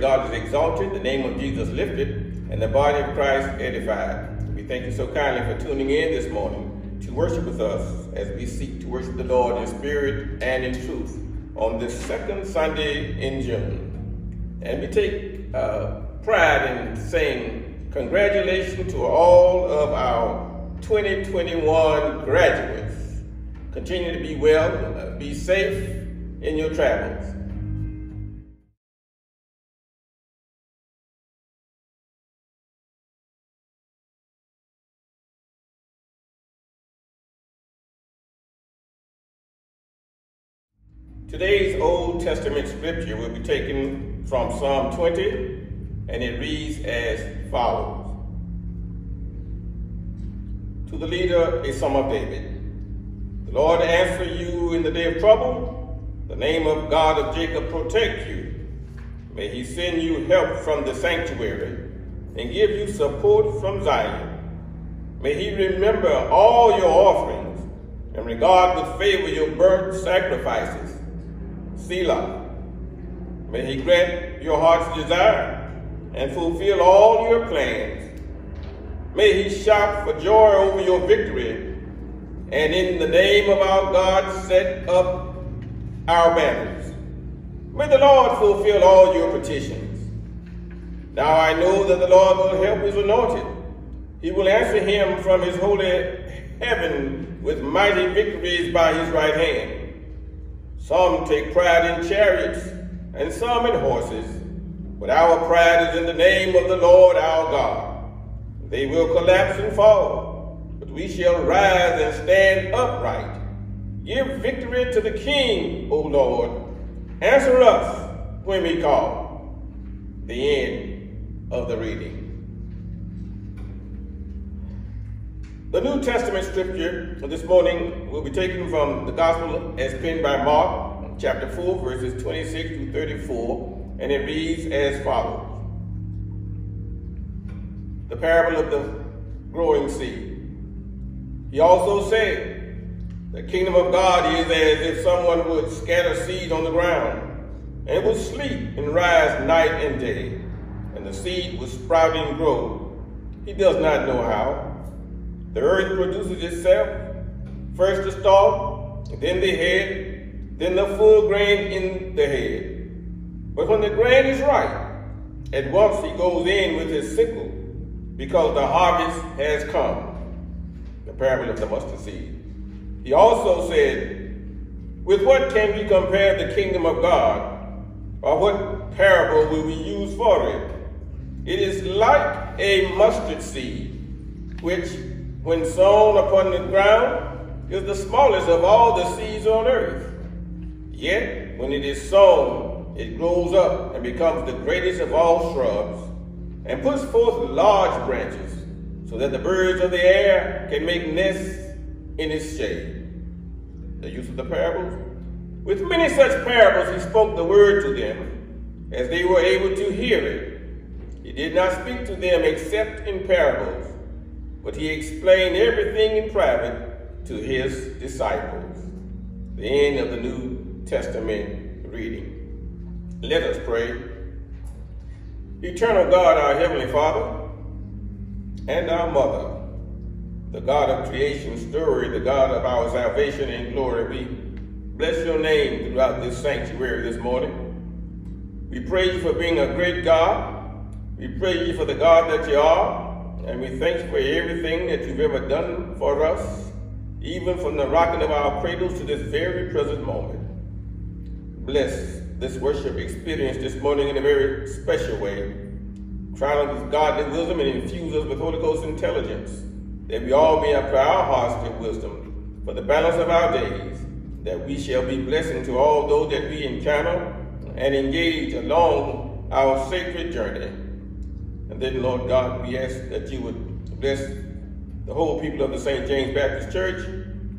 God is exalted, the name of Jesus lifted, and the body of Christ edified. We thank you so kindly for tuning in this morning to worship with us as we seek to worship the Lord in spirit and in truth on this second Sunday in June. And we take uh, pride in saying congratulations to all of our 2021 graduates. Continue to be well, uh, be safe in your travels. Today's Old Testament scripture will be taken from Psalm 20, and it reads as follows. To the leader, a Psalm of David. The Lord answer you in the day of trouble. The name of God of Jacob protect you. May he send you help from the sanctuary and give you support from Zion. May he remember all your offerings and regard with favor your burnt sacrifices. Selah. May he grant your heart's desire and fulfill all your plans. May he shout for joy over your victory and in the name of our God set up our banners. May the Lord fulfill all your petitions. Now I know that the Lord will help his anointed. He will answer him from his holy heaven with mighty victories by his right hand. Some take pride in chariots and some in horses, but our pride is in the name of the Lord our God. They will collapse and fall, but we shall rise and stand upright. Give victory to the King, O Lord. Answer us when we call. The end of the reading. The New Testament scripture for this morning will be taken from the Gospel as penned by Mark, chapter 4, verses 26 to 34, and it reads as follows. The parable of the growing seed. He also said, The kingdom of God is as if someone would scatter seed on the ground, and it would sleep and rise night and day, and the seed would sprout and grow. He does not know how. The earth produces itself, first the stalk, then the head, then the full grain in the head. But when the grain is ripe, at once he goes in with his sickle, because the harvest has come. The parable of the mustard seed. He also said, With what can we compare the kingdom of God? Or what parable will we use for it? It is like a mustard seed, which when sown upon the ground, is the smallest of all the seeds on earth. Yet, when it is sown, it grows up and becomes the greatest of all shrubs, and puts forth large branches, so that the birds of the air can make nests in its shade. The use of the parables. With many such parables, he spoke the word to them, as they were able to hear it. He did not speak to them except in parables but he explained everything in private to his disciples. The end of the New Testament reading. Let us pray. Eternal God, our Heavenly Father, and our Mother, the God of creation story, the God of our salvation and glory, we bless your name throughout this sanctuary this morning. We praise you for being a great God. We praise you for the God that you are. And we thank you for everything that you've ever done for us, even from the rocking of our cradles to this very present moment. Bless this worship experience this morning in a very special way. Crown us with godly wisdom and infuse us with Holy Ghost intelligence, that we all may apply our hearts to wisdom for the balance of our days, that we shall be blessing to all those that we encounter and engage along our sacred journey. Then, Lord God, we ask that you would bless the whole people of the St. James Baptist Church,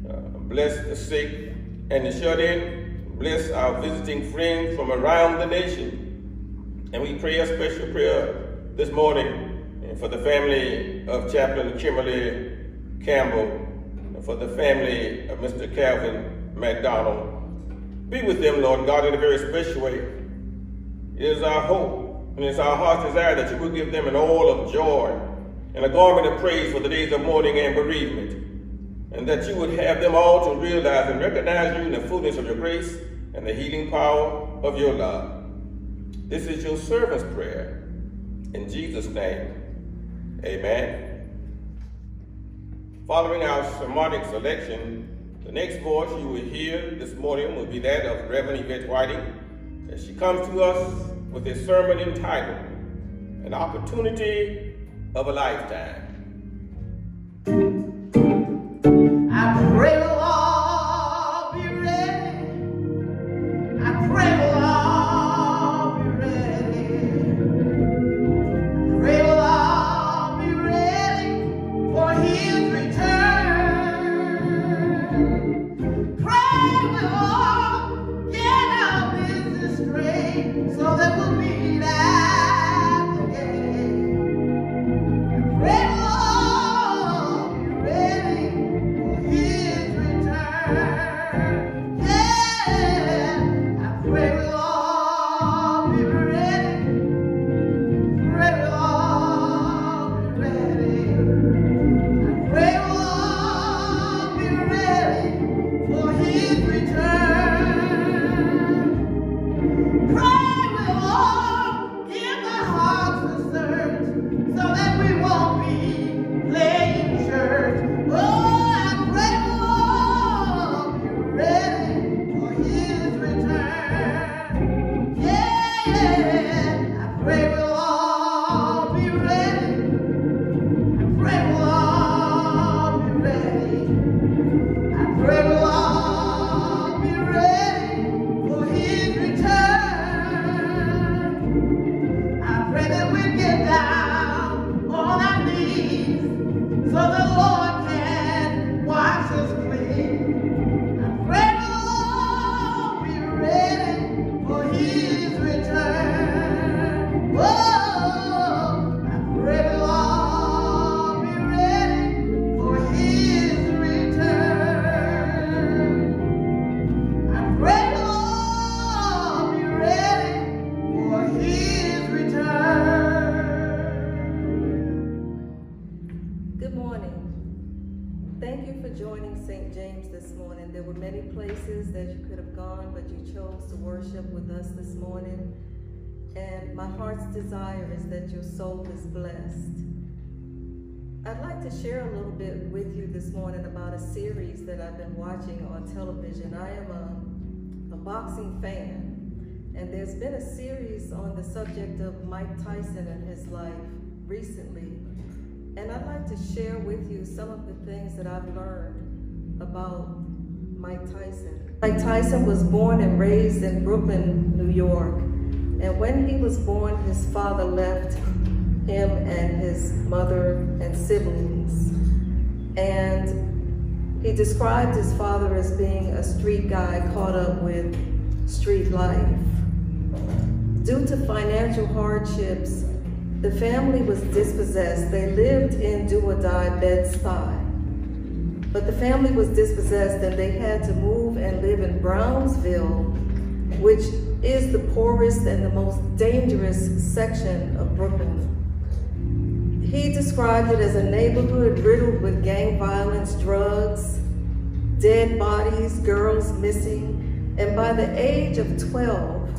uh, bless the sick and the shut in, bless our visiting friends from around the nation. And we pray a special prayer this morning for the family of Chaplain Kimberly Campbell, for the family of Mr. Calvin McDonald, Be with them, Lord God, in a very special way. It is our hope and it's our heart's desire that you will give them an oil of joy and a garment of praise for the days of mourning and bereavement, and that you would have them all to realize and recognize you in the fullness of your grace and the healing power of your love. This is your servant's prayer. In Jesus' name, amen. Following our sermonic selection, the next voice you will hear this morning will be that of Reverend Yvette Whiting as she comes to us with a sermon entitled An Opportunity of a Lifetime. I pray, worship with us this morning. And my heart's desire is that your soul is blessed. I'd like to share a little bit with you this morning about a series that I've been watching on television. I am a, a boxing fan, and there's been a series on the subject of Mike Tyson and his life recently. And I'd like to share with you some of the things that I've learned about Mike Tyson. Mike Tyson was born and raised in Brooklyn, New York. And when he was born, his father left him and his mother and siblings. And he described his father as being a street guy caught up with street life. Due to financial hardships, the family was dispossessed. They lived in do or die Bed-Stuy. But the family was dispossessed and they had to move and live in Brownsville, which is the poorest and the most dangerous section of Brooklyn. He described it as a neighborhood riddled with gang violence, drugs, dead bodies, girls missing. And by the age of 12,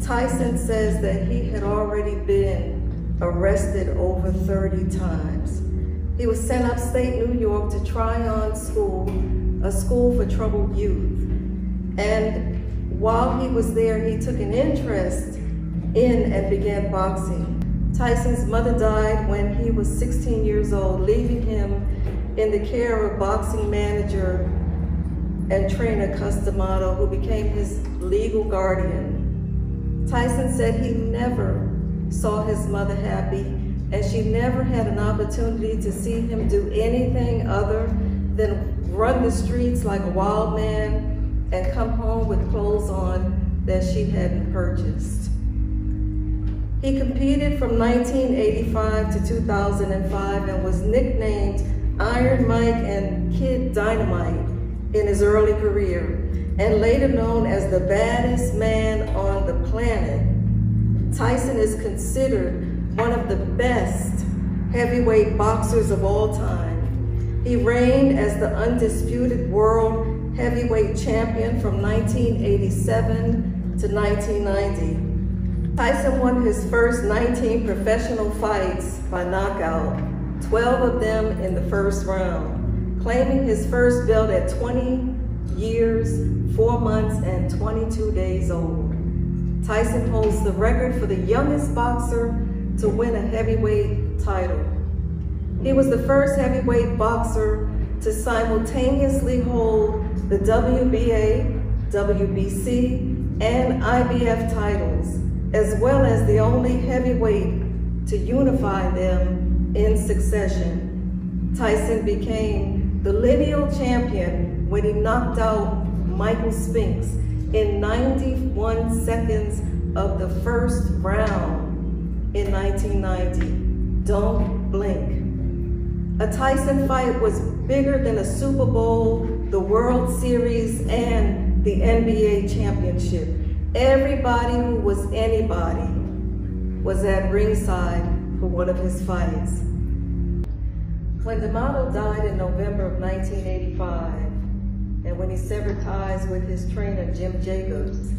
Tyson says that he had already been arrested over 30 times. He was sent upstate New York to Tryon School, a school for troubled youth. And while he was there, he took an interest in and began boxing. Tyson's mother died when he was 16 years old, leaving him in the care of boxing manager and trainer, Cus D'Amato, who became his legal guardian. Tyson said he never saw his mother happy, and she never had an opportunity to see him do anything other than run the streets like a wild man and come home with clothes on that she hadn't purchased. He competed from 1985 to 2005 and was nicknamed Iron Mike and Kid Dynamite in his early career. and later known as the baddest man on the planet, Tyson is considered one of the best heavyweight boxers of all time. He reigned as the undisputed world heavyweight champion from 1987 to 1990. Tyson won his first 19 professional fights by knockout, 12 of them in the first round, claiming his first belt at 20 years, 4 months, and 22 days old. Tyson holds the record for the youngest boxer to win a heavyweight title. He was the first heavyweight boxer to simultaneously hold the WBA, WBC, and IBF titles, as well as the only heavyweight to unify them in succession. Tyson became the lineal champion when he knocked out Michael Spinks in 91 seconds of the first round in 1990. Don't blink. A Tyson fight was bigger than a Super Bowl, the World Series, and the NBA championship. Everybody who was anybody was at ringside for one of his fights. When D'Amato died in November of 1985, and when he severed ties with his trainer, Jim Jacobs,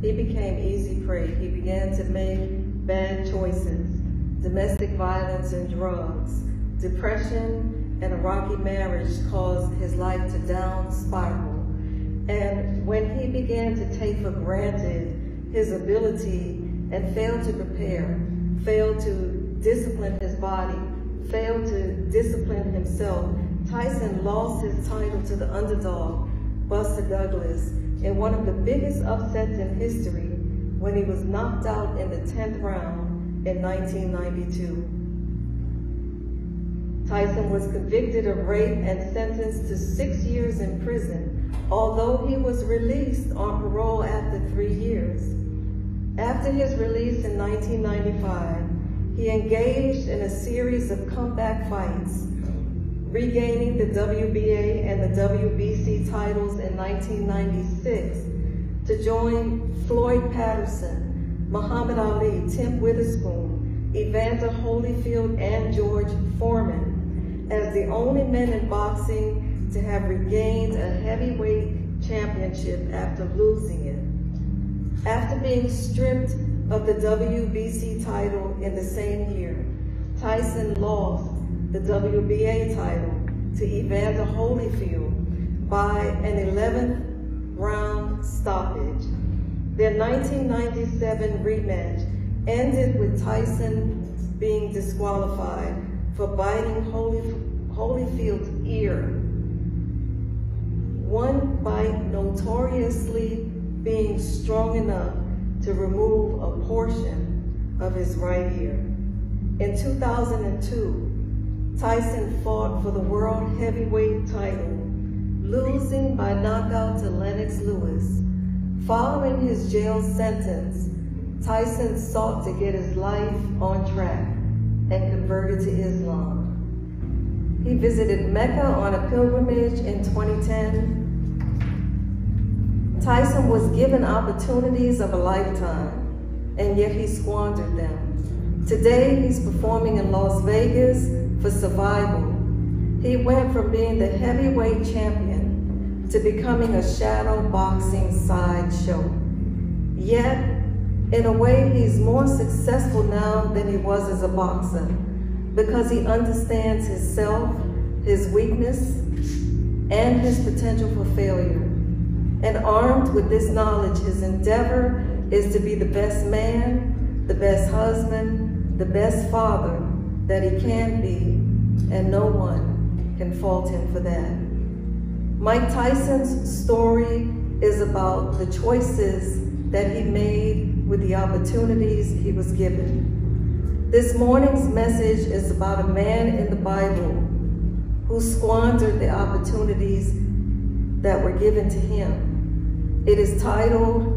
he became easy prey. He began to make bad choices, domestic violence and drugs. Depression and a rocky marriage caused his life to down spiral. And when he began to take for granted his ability and failed to prepare, failed to discipline his body, failed to discipline himself, Tyson lost his title to the underdog Buster Douglas in one of the biggest upsets in history when he was knocked out in the 10th round in 1992. Tyson was convicted of rape and sentenced to six years in prison, although he was released on parole after three years. After his release in 1995, he engaged in a series of comeback fights regaining the WBA and the WBC titles in 1996 to join Floyd Patterson, Muhammad Ali, Tim Witherspoon, Evander Holyfield, and George Foreman as the only men in boxing to have regained a heavyweight championship after losing it. After being stripped of the WBC title in the same year, Tyson lost the WBA title to Evander Holyfield by an 11th round stoppage. Their 1997 rematch ended with Tyson being disqualified for biting Holy, Holyfield's ear. One bite notoriously being strong enough to remove a portion of his right ear. In 2002, Tyson fought for the world heavyweight title, losing by knockout to Lennox Lewis. Following his jail sentence, Tyson sought to get his life on track converted to Islam. He visited Mecca on a pilgrimage in 2010. Tyson was given opportunities of a lifetime, and yet he squandered them. Today, he's performing in Las Vegas for survival. He went from being the heavyweight champion to becoming a shadow boxing sideshow. Yet, in a way, he's more successful now than he was as a boxer because he understands his self, his weakness, and his potential for failure. And armed with this knowledge, his endeavor is to be the best man, the best husband, the best father, that he can be, and no one can fault him for that. Mike Tyson's story is about the choices that he made with the opportunities he was given. This morning's message is about a man in the Bible who squandered the opportunities that were given to him. It is titled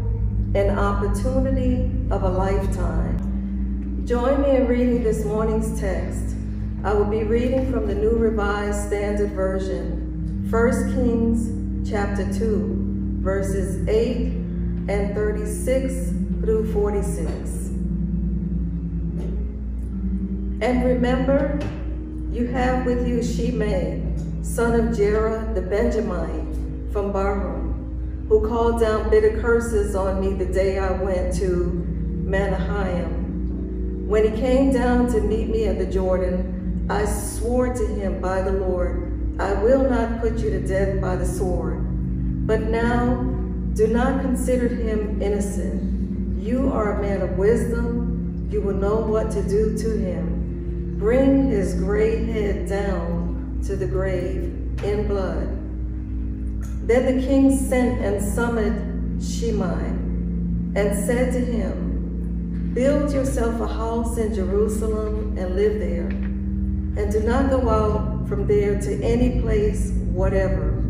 An Opportunity of a Lifetime. Join me in reading this morning's text. I will be reading from the New Revised Standard Version, 1 Kings chapter 2, verses 8 and 36 through 46. And remember, you have with you Shimei, son of Gera the Benjamite from Bahurim, who called down bitter curses on me the day I went to Mahanaim. When he came down to meet me at the Jordan, I swore to him by the Lord, I will not put you to death by the sword. But now, do not consider him innocent. You are a man of wisdom. You will know what to do to him. Bring his gray head down to the grave in blood. Then the king sent and summoned Shimei and said to him, Build yourself a house in Jerusalem and live there, and do not go out from there to any place whatever.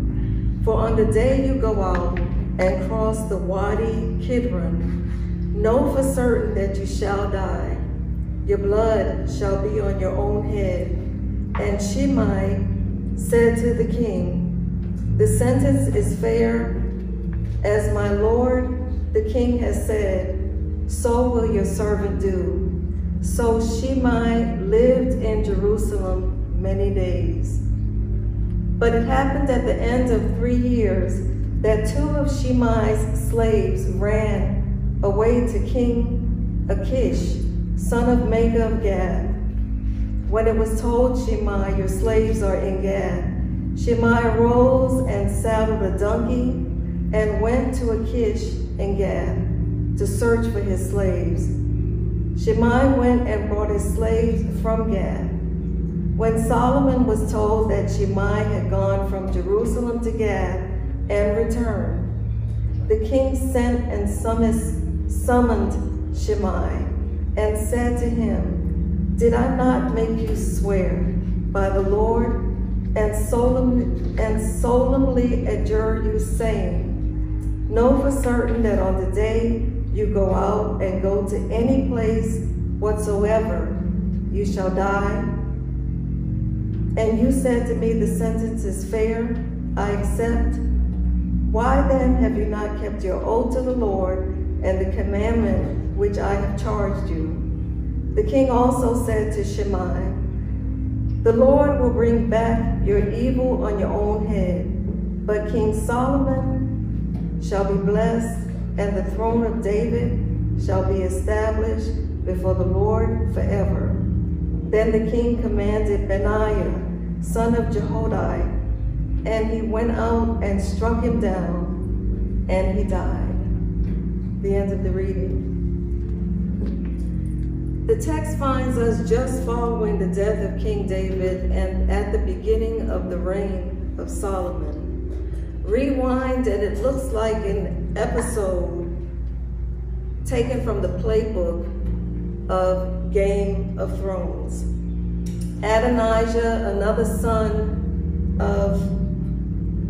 For on the day you go out and cross the Wadi Kidron, know for certain that you shall die. Your blood shall be on your own head. And Shimei said to the king, The sentence is fair. As my lord, the king has said, so will your servant do. So Shimei lived in Jerusalem many days. But it happened at the end of three years that two of Shimei's slaves ran away to King Achish, son of Maacah of Gath. When it was told Shimei, your slaves are in Gath, Shimei arose and saddled a donkey and went to Achish in Gath to search for his slaves. Shimei went and brought his slaves from Gath. When Solomon was told that Shimei had gone from Jerusalem to Gath and returned, the king sent and summoned Shimei and said to him, Did I not make you swear by the Lord and solemnly, and solemnly adjure you, saying, Know for certain that on the day you go out and go to any place whatsoever, you shall die and you said to me, the sentence is fair, I accept. Why then have you not kept your oath to the Lord and the commandment which I have charged you? The king also said to Shimei, The Lord will bring back your evil on your own head, but King Solomon shall be blessed, and the throne of David shall be established before the Lord forever. Then the king commanded Benaiah, son of Jehoiada, and he went out and struck him down, and he died. The end of the reading. The text finds us just following the death of King David and at the beginning of the reign of Solomon. Rewind, and it looks like an episode taken from the playbook of Game of Thrones. Adonijah, another son of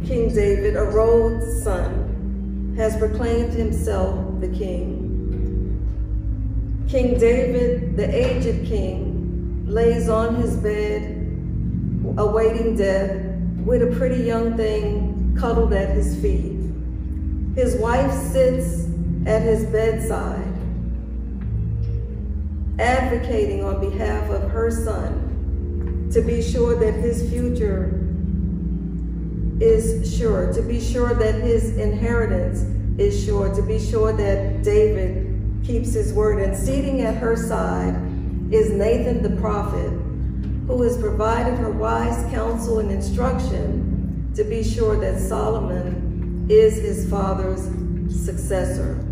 King David, a Rhodes son, has proclaimed himself the king. King David, the aged king, lays on his bed awaiting death with a pretty young thing cuddled at his feet. His wife sits at his bedside advocating on behalf of her son to be sure that his future is sure, to be sure that his inheritance is sure, to be sure that David keeps his word. And seating at her side is Nathan the prophet, who has provided her wise counsel and instruction to be sure that Solomon is his father's successor.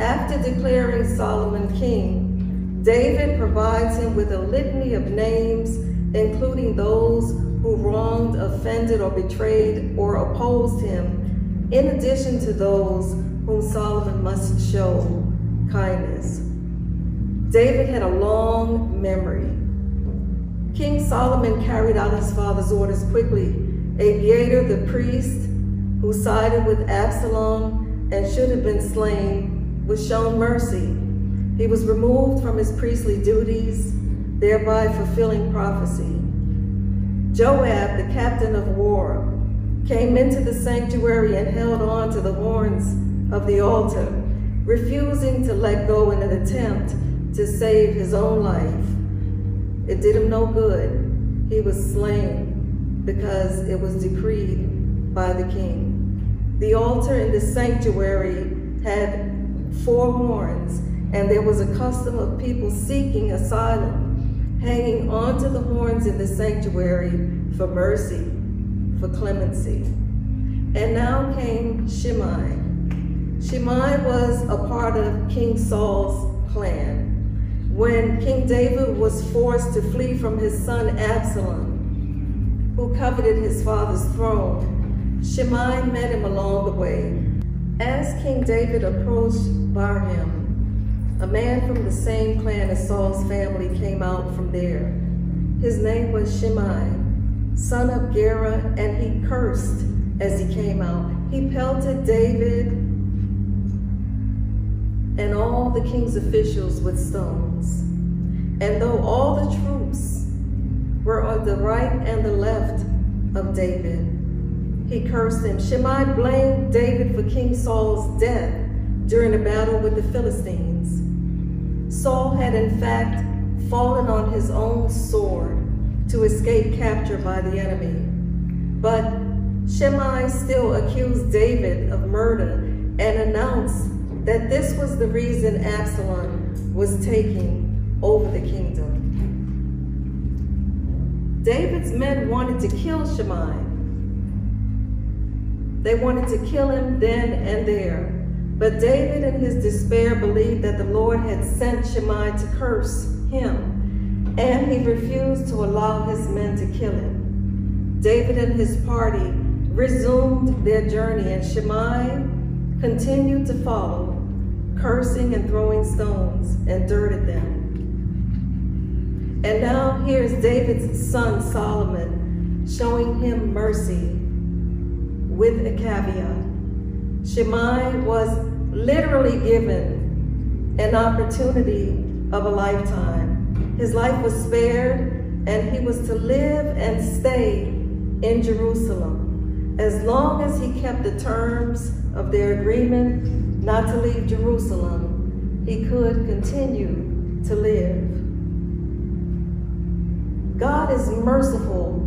After declaring Solomon king, David provides him with a litany of names, including those who wronged, offended, or betrayed, or opposed him, in addition to those whom Solomon must show kindness. David had a long memory. King Solomon carried out his father's orders quickly. Abiathar, the priest, who sided with Absalom and should have been slain, was shown mercy he was removed from his priestly duties, thereby fulfilling prophecy. Joab, the captain of war, came into the sanctuary and held on to the horns of the altar, refusing to let go in an attempt to save his own life. It did him no good. He was slain because it was decreed by the king. The altar in the sanctuary had four horns, and there was a custom of people seeking asylum, hanging onto the horns in the sanctuary for mercy, for clemency. And now came Shimei. Shimei was a part of King Saul's clan. When King David was forced to flee from his son Absalom, who coveted his father's throne, Shimei met him along the way. As King David approached Bahurim, a man from the same clan as Saul's family came out from there. His name was Shimei, son of Gera, and he cursed as he came out. He pelted David and all the king's officials with stones. And though all the troops were on the right and the left of David, he cursed him. Shimei blamed David for King Saul's death during a battle with the Philistines. Saul had in fact fallen on his own sword to escape capture by the enemy. But Shimei still accused David of murder and announced that this was the reason Absalom was taking over the kingdom. David's men wanted to kill Shimei. They wanted to kill him then and there. But David in his despair believed that the Lord had sent Shimei to curse him, and he refused to allow his men to kill him. David and his party resumed their journey, and Shimei continued to follow, cursing and throwing stones and dirt at them. And now here's David's son Solomon showing him mercy with a caveat. Shimei was literally given an opportunity of a lifetime. His life was spared and he was to live and stay in Jerusalem as long as he kept the terms of their agreement not to leave Jerusalem, he could continue to live. God is merciful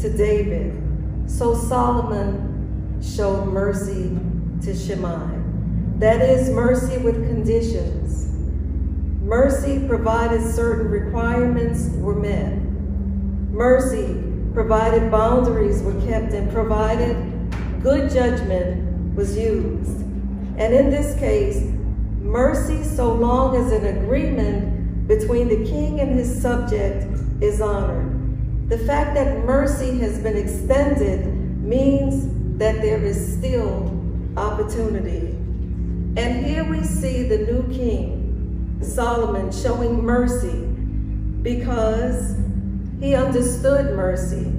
to David, so Solomon showed mercy to Shimei. That is mercy with conditions. Mercy provided certain requirements were met. Mercy provided boundaries were kept and provided good judgment was used. And in this case, mercy so long as an agreement between the king and his subject is honored. The fact that mercy has been extended means that there is still opportunity. And here we see the new king, Solomon, showing mercy because he understood mercy.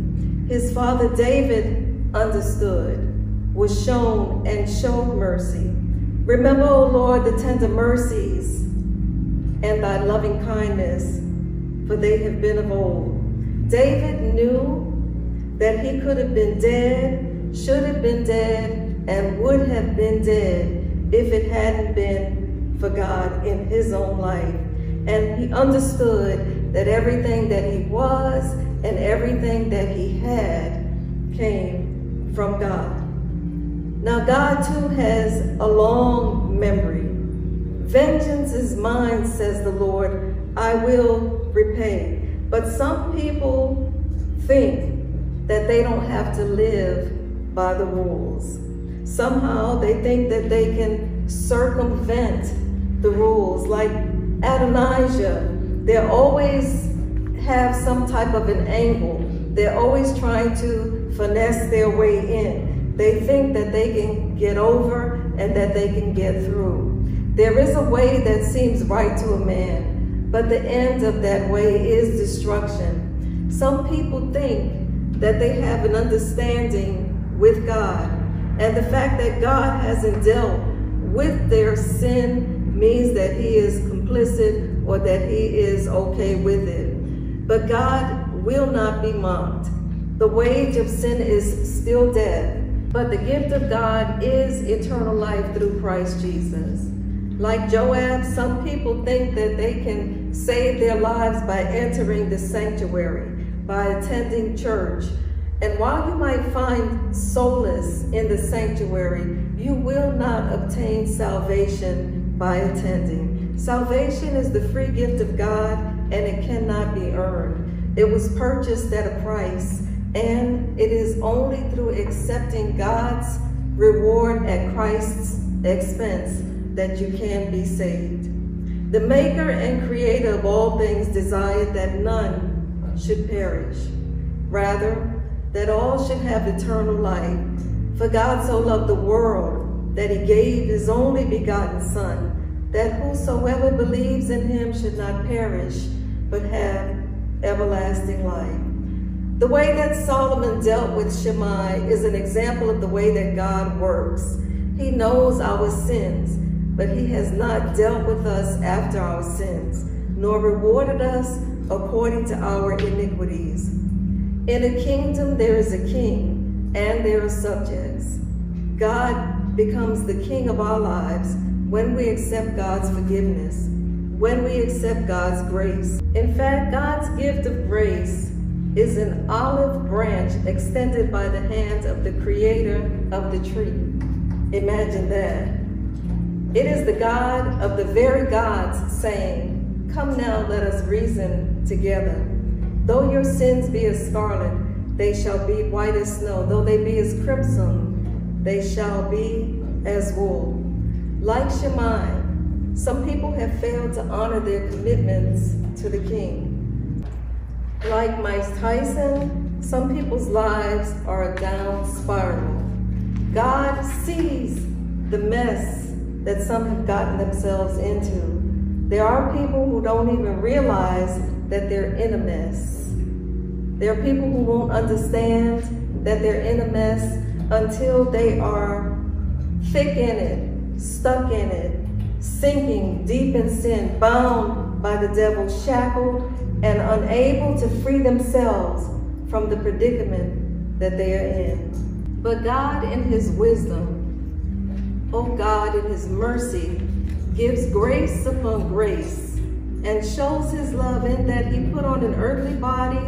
His father David understood, was shown and showed mercy. Remember, O Lord, the tender mercies and thy loving kindness, for they have been of old. David knew that he could have been dead, should have been dead, and would have been dead if it hadn't been for God in his own life. And he understood that everything that he was and everything that he had came from God. Now God too has a long memory. Vengeance is mine, says the Lord, I will repay. But some people think that they don't have to live by the rules. Somehow they think that they can circumvent the rules. Like Adonijah, they always have some type of an angle. They're always trying to finesse their way in. They think that they can get over and that they can get through. There is a way that seems right to a man, but the end of that way is destruction. Some people think that they have an understanding with God, and the fact that God hasn't dealt with their sin means that he is complicit or that he is okay with it. But God will not be mocked. The wage of sin is still death, but the gift of God is eternal life through Christ Jesus. Like Joab, some people think that they can save their lives by entering the sanctuary, by attending church. And while you might find solace in the sanctuary, you will not obtain salvation by attending. Salvation is the free gift of God and it cannot be earned. It was purchased at a price and it is only through accepting God's reward at Christ's expense that you can be saved. The maker and creator of all things desired that none should perish. Rather, that all should have eternal life. For God so loved the world that he gave his only begotten Son, that whosoever believes in him should not perish, but have everlasting life. The way that Solomon dealt with Shimei is an example of the way that God works. He knows our sins, but he has not dealt with us after our sins, nor rewarded us according to our iniquities. In a kingdom there is a king, and there are subjects. God becomes the king of our lives when we accept God's forgiveness, when we accept God's grace. In fact, God's gift of grace is an olive branch extended by the hand of the creator of the tree. Imagine that. It is the God of the very gods saying, Come now, let us reason together. Though your sins be as scarlet, they shall be white as snow. Though they be as crimson, they shall be as wool. Like Shimei, some people have failed to honor their commitments to the king. Like Mike Tyson, some people's lives are a down spiral. God sees the mess that some have gotten themselves into. There are people who don't even realize that they're in a mess. There are people who won't understand that they're in a mess until they are thick in it, stuck in it, sinking deep in sin, bound by the devil, shackled and unable to free themselves from the predicament that they are in. But God in his wisdom, oh God in his mercy, gives grace upon grace and shows his love in that he put on an earthly body,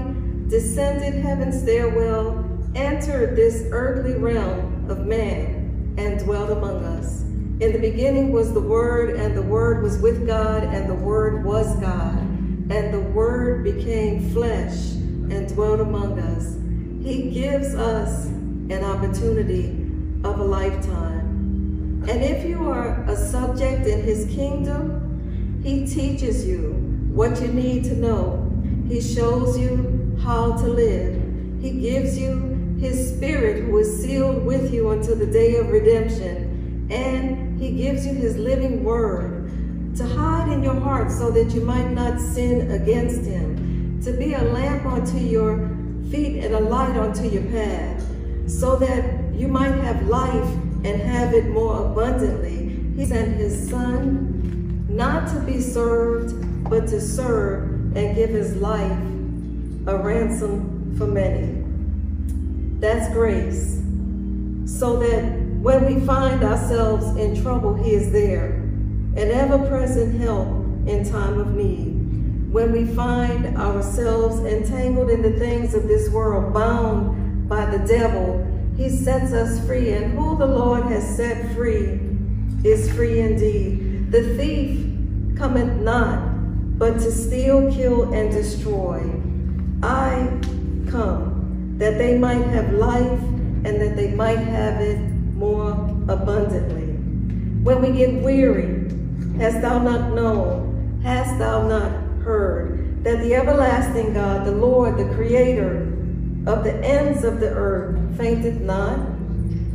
descended heaven's stairwell, entered this earthly realm of man, and dwelt among us. In the beginning was the Word, and the Word was with God, and the Word was God. And the Word became flesh and dwelt among us. He gives us an opportunity of a lifetime. And if you are a subject in his kingdom, he teaches you what you need to know. He shows you how to live. He gives you his spirit who is sealed with you until the day of redemption. And he gives you his living word to hide in your heart so that you might not sin against him, to be a lamp unto your feet and a light unto your path, so that you might have life and have it more abundantly. He sent his son not to be served, but to serve and give his life a ransom for many. That's grace. So that when we find ourselves in trouble, he is there an ever-present help in time of need. When we find ourselves entangled in the things of this world, bound by the devil, he sets us free, and who the Lord has set free is free indeed. The thief cometh not, but to steal, kill, and destroy. I come that they might have life and that they might have it more abundantly. When we get weary, Hast thou not known, hast thou not heard, that the everlasting God, the Lord, the creator of the ends of the earth, fainteth not,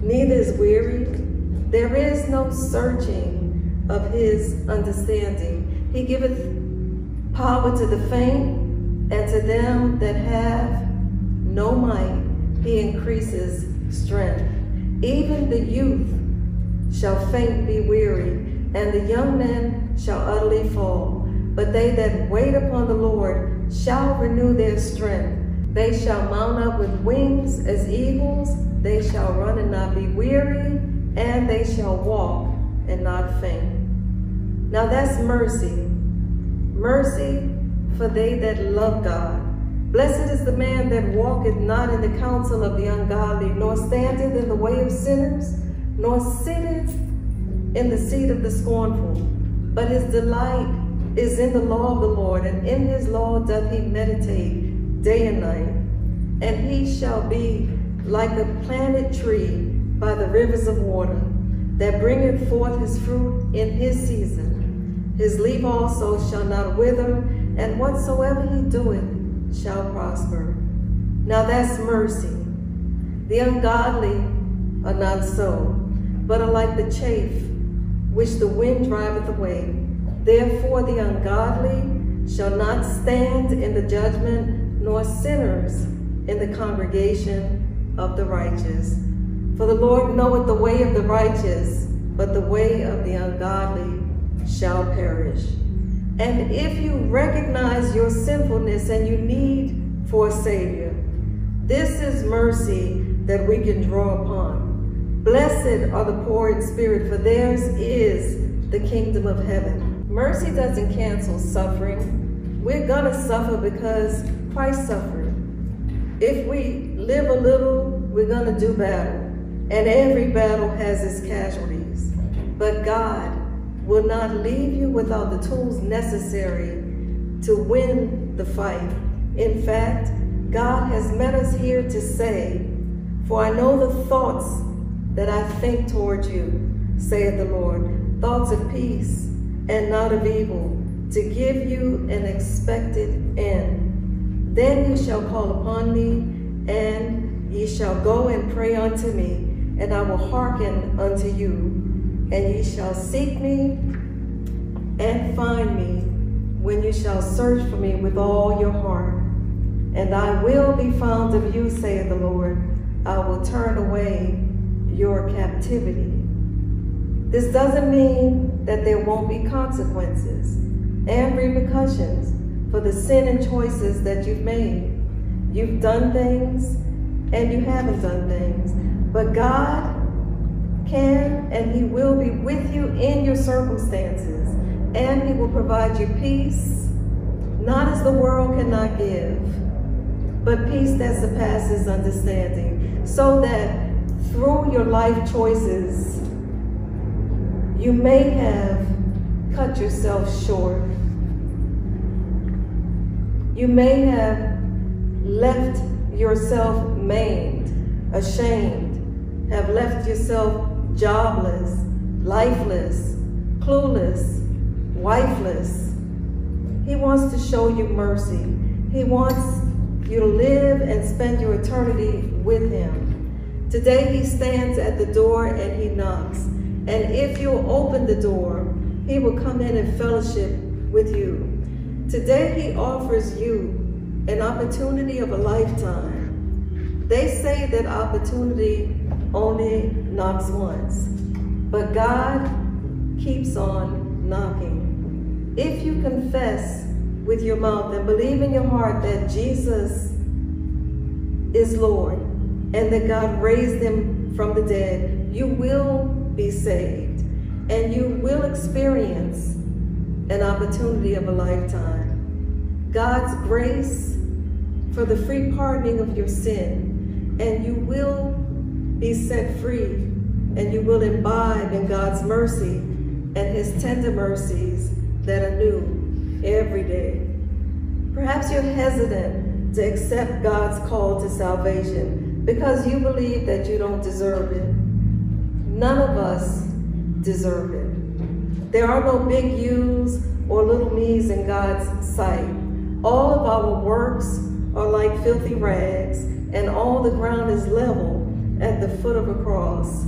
neither is weary? There is no searching of his understanding. He giveth power to the faint, and to them that have no might, he increases strength. Even the youth shall faint be weary, and the young men shall utterly fall. But they that wait upon the Lord shall renew their strength. They shall mount up with wings as eagles. They shall run and not be weary, and they shall walk and not faint. Now that's mercy. Mercy for they that love God. Blessed is the man that walketh not in the counsel of the ungodly, nor standeth in the way of sinners, nor sitteth in the seat of the scornful. But his delight is in the law of the Lord, and in his law doth he meditate day and night. And he shall be like a planted tree by the rivers of water, that bringeth forth his fruit in his season. His leaf also shall not wither, and whatsoever he doeth shall prosper. Now that's mercy. The ungodly are not so, but are like the chaff which the wind driveth away. Therefore the ungodly shall not stand in the judgment, nor sinners in the congregation of the righteous. For the Lord knoweth the way of the righteous, but the way of the ungodly shall perish. And if you recognize your sinfulness and you need for a Savior, this is mercy that we can draw upon. Blessed are the poor in spirit, for theirs is the kingdom of heaven. Mercy doesn't cancel suffering. We're going to suffer because Christ suffered. If we live a little, we're going to do battle. And every battle has its casualties. But God will not leave you without the tools necessary to win the fight. In fact, God has met us here to say, For I know the thoughts that I think toward you, saith the Lord, thoughts of peace and not of evil, to give you an expected end. Then you shall call upon me, and ye shall go and pray unto me, and I will hearken unto you and ye shall seek me and find me when you shall search for me with all your heart. And I will be found of you, saith the Lord. I will turn away your captivity. This doesn't mean that there won't be consequences and repercussions for the sin and choices that you've made. You've done things and you haven't done things. But God can and he will be with you in your circumstances and he will provide you peace, not as the world cannot give, but peace that surpasses understanding, so that through your life choices, you may have cut yourself short. You may have left yourself maimed, ashamed, have left yourself jobless, lifeless, clueless, wifeless. He wants to show you mercy. He wants you to live and spend your eternity with him. Today he stands at the door and he knocks. And if you'll open the door, he will come in and fellowship with you. Today he offers you an opportunity of a lifetime. They say that opportunity only knocks once, but God keeps on knocking. If you confess with your mouth and believe in your heart that Jesus is Lord and that God raised them from the dead, you will be saved. And you will experience an opportunity of a lifetime. God's grace for the free pardoning of your sin, and you will be set free, and you will imbibe in God's mercy and his tender mercies that are new every day. Perhaps you're hesitant to accept God's call to salvation because you believe that you don't deserve it. None of us deserve it. There are no big U's or little me's in God's sight. All of our works are like filthy rags, and all the ground is level at the foot of a cross.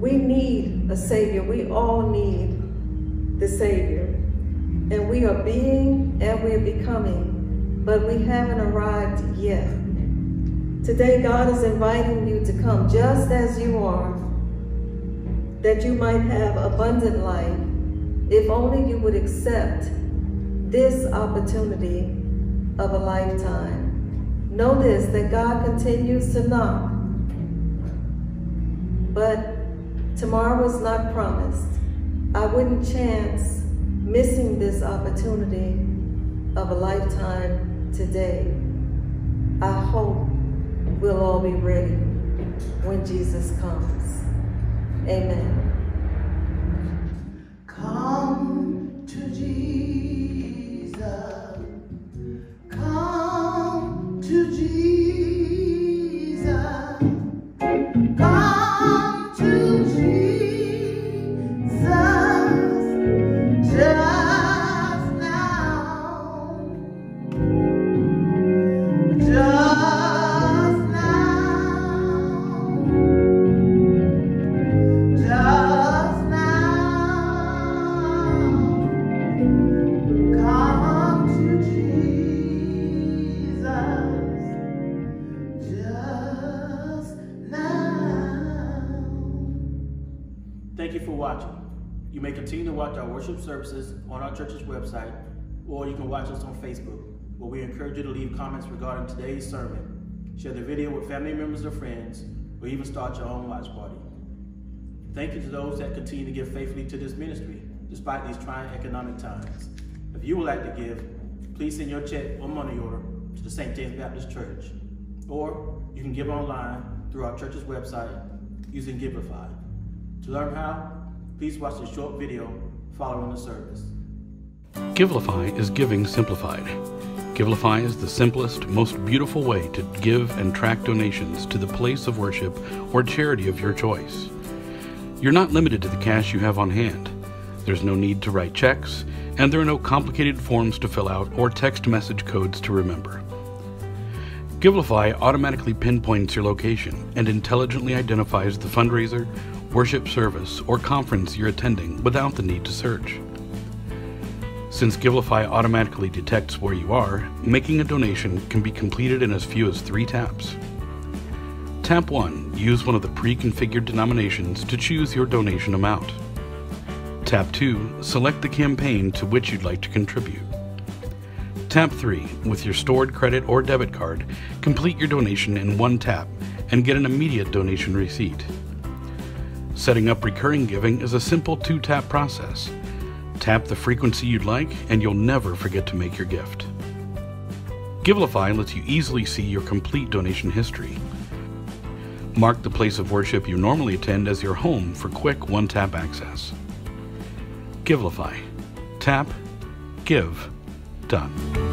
We need a Savior. We all need the Savior. And we are being and we are becoming, but we haven't arrived yet. Today, God is inviting you to come just as you are, that you might have abundant life, if only you would accept this opportunity of a lifetime. Notice that God continues to knock. But tomorrow is not promised. I wouldn't chance missing this opportunity of a lifetime today. I hope we'll all be ready when Jesus comes. Amen. Come to Jesus. Come to Jesus. Watch us on Facebook, where we encourage you to leave comments regarding today's sermon, share the video with family members or friends, or even start your own watch party. Thank you to those that continue to give faithfully to this ministry, despite these trying economic times. If you would like to give, please send your check or money order to the St. James Baptist Church, or you can give online through our church's website using Givelify. To learn how, please watch the short video following the service. Givelify is giving simplified. Givelify is the simplest, most beautiful way to give and track donations to the place of worship or charity of your choice. You're not limited to the cash you have on hand. There's no need to write checks, and there are no complicated forms to fill out or text message codes to remember. Givelify automatically pinpoints your location and intelligently identifies the fundraiser, worship service, or conference you're attending without the need to search. Since Givelify automatically detects where you are, making a donation can be completed in as few as three taps. Tap 1. Use one of the pre-configured denominations to choose your donation amount. Tap 2. Select the campaign to which you'd like to contribute. Tap 3. With your stored credit or debit card, complete your donation in one tap and get an immediate donation receipt. Setting up recurring giving is a simple two tap process. Tap the frequency you'd like, and you'll never forget to make your gift. Givelify lets you easily see your complete donation history. Mark the place of worship you normally attend as your home for quick one tap access. Givelify. Tap, give, done.